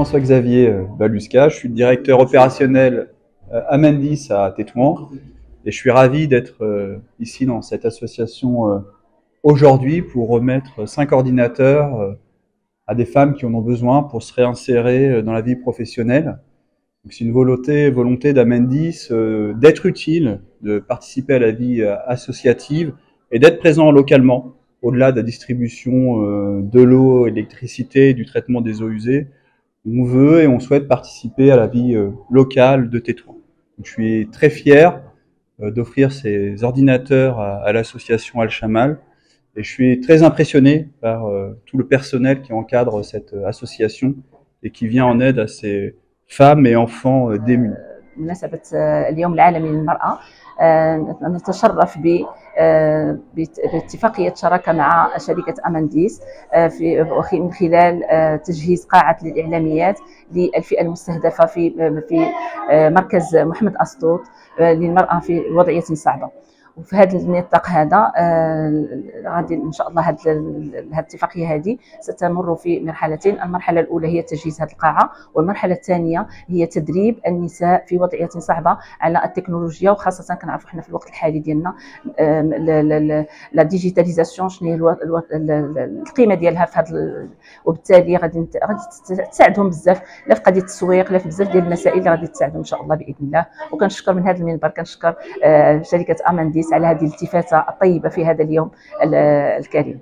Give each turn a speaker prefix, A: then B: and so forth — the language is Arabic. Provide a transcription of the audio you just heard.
A: François-Xavier euh, Balusca, je suis le directeur opérationnel euh, Amendis à Tétouan. Et je suis ravi d'être euh, ici dans cette association aujourd'hui pour remettre cinq ordinateurs à des femmes qui en ont besoin pour se réinsérer dans la vie professionnelle. C'est une volonté, volonté d'Amendis d'être utile, de participer à la vie associative et d'être présent localement, au-delà de la distribution de l'eau, électricité, du traitement des eaux usées on veut et on souhaite participer à la vie euh, locale de Tétouan. je suis très fier euh, d'offrir ces ordinateurs à, l'association Al-Chamal et je suis très impressionné par euh, tout le personnel qui encadre cette association et qui vient en aide à ces femmes et enfants démunis.
B: نتشرف ب باتفاقية شراكة مع شركة أمانديس في من خلال تجهيز قاعة للإعلاميات للفئة المستهدفة في في مركز محمد أسطوط للمرأة في وضعية صعبة. وفي هذا النطاق هذا آه، غادي إن شاء الله هذه الاتفاقية هذه ستمر في مرحلتين. المرحلة الأولى هي تجهيز هذه القاعة والمرحلة الثانية هي تدريب النساء في وضعية صعبة على التكنولوجيا وخاصة كنعرفوا حنا في الوقت الحالي ديالنا لا ديجيتاليزاسيون شنو هي القيمة ديالها في هذا وبالتالي غادي غادي تساعدهم بزاف لا في قضية التسويق لا في بزاف ديال المسائل اللي غادي تساعدهم إن شاء الله بإذن الله. وكنشكر من هذا المنبر كنشكر آه، شركة اماندي على هذه الالتفاتة الطيبة في هذا اليوم الكريم.